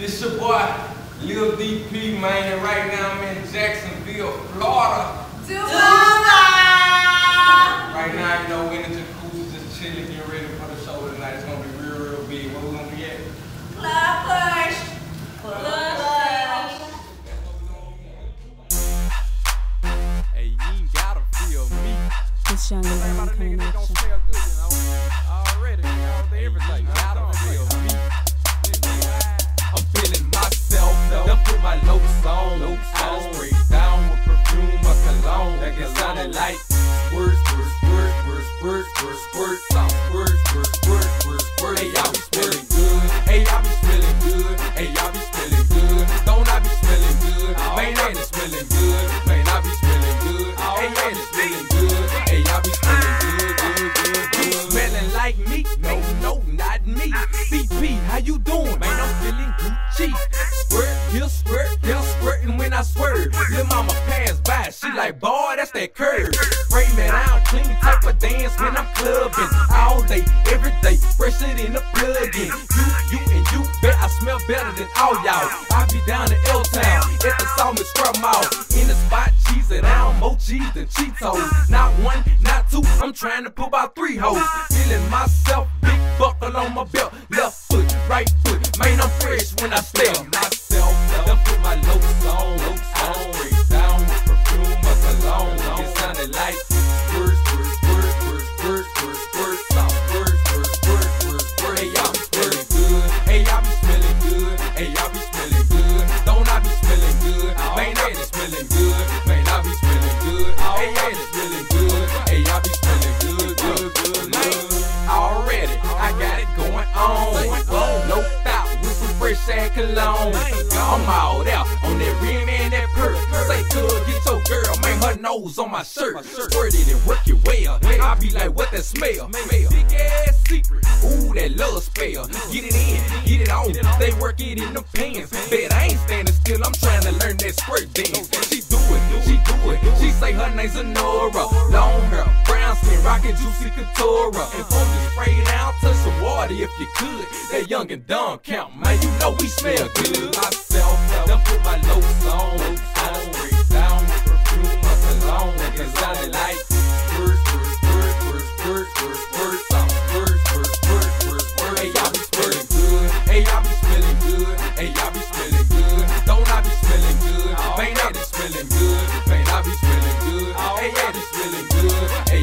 This your boy, Lil DP, man, and right now I'm in Jacksonville, Florida. Right now, you know, we in the jacuzzi, just chilling, getting ready for the show tonight. It's gonna be real, real big. Where we gonna be at? Hey, you ain't gotta feel me. It's young and Man, Young about a nigga that don't Connection. smell good, you know. Already, you know, they everything. Squirt, squirt, squirt, squirt, squirt, squirt, squirt, some squirt, squirt, squirt, squirt, squirt. Hey, y'all be smelling good. Hey, y'all be smelling good. Hey, y'all be smelling good. Don't I be smelling good? Man, ain't it smelling good? Man, I be smelling good. Hey, ain't it smelling good? Hey, y'all be smelling good, good, good, good. Smelling like me? No, no, not me. CP, how you doing? Man, I swerve. Lil' mama pass by, she like, boy, that's that curve. Spray me down, clean type of dance when I'm clubbing. All day, every day, fresher than a plug-in. You, you, and you bet I smell better than all y'all. I be down in L-Town, at the Sawmill Scrub Mall. In the spot, cheese it down, more cheese than Cheetos. Not one, not two, I'm trying to pull about three hoes. Feeling myself, big buckle on my belt. Left foot, right foot, man, I'm fresh when I step. Myself, put my locs on. Good. Hey, ain't it smelling good? Hey, y'all be smelling good, good, good, good. Already, I got it going on. Whoa, no doubt with some fresh ass cologne. I'm all out on that rim and that perk. Say, good, her nose on my shirt. Squirt it and work it well. I be like, what that smell? Big ass secret. Ooh, that love spell. Get it in, get it on. They work it in the pants. Bet I ain't standing still. I'm trying to learn that squirt dance. She do it, she do it. She say her name's Honora. Long hair, brown skin, rockin' juicy couture. And from the spray down, touch some water if you could. That young and dumb count, man. You know we smell good. Myself, done put my locs on. I y'all be smelling good. Hey, y'all be smelling good. Hey, y'all be smelling good. Don't I be smelling good? Smelling good? I be smelling good. Hey, ain't it smelling good? Hey,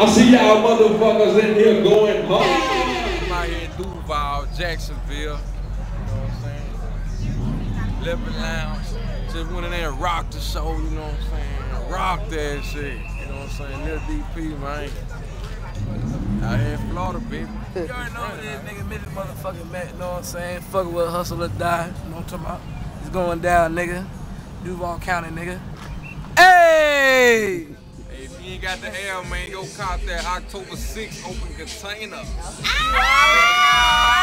I see y'all motherfuckers in here going hard. I'm out here in Duval, Jacksonville. You know what I'm saying? Living Lounge. Just went in there and rocked the show, you know what I'm saying? Rock that shit. You know what I'm saying? Lil DP, man. Out here in Florida, baby. You already know what it is, nigga. Middle motherfucking Matt, you know what I'm saying? Fuck with hustle or die. You know what I'm talking about? It's going down, nigga. Duval County, nigga. Hey! You ain't got the L, man, go cop that October 6th open container. Ah!